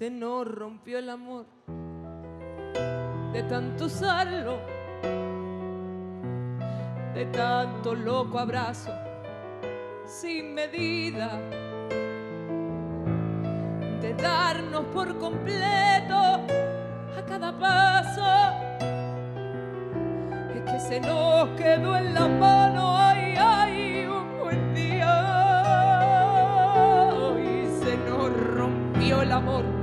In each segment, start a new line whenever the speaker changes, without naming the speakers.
se nos rompió el amor de tanto usarlo, de tanto loco abrazo sin medida, de darnos por completo a cada paso. Es que se nos quedó en la mano, ay, ay, un buen día. Y se nos rompió el amor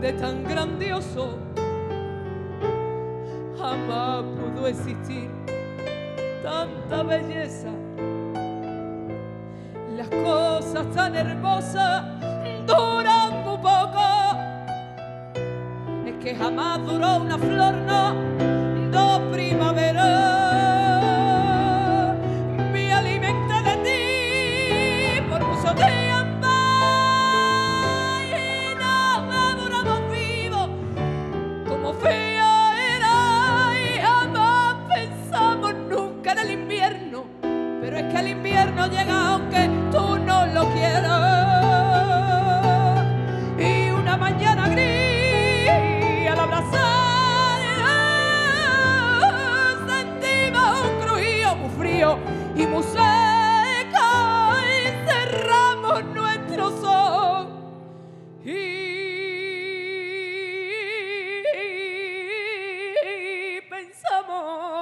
de tan grandioso. Jamás pudo existir tanta belleza las cosas tan hermosas duran muy poco. Es que jamás duró una flor, no, y cerramos nuestros ojos. Y pensamos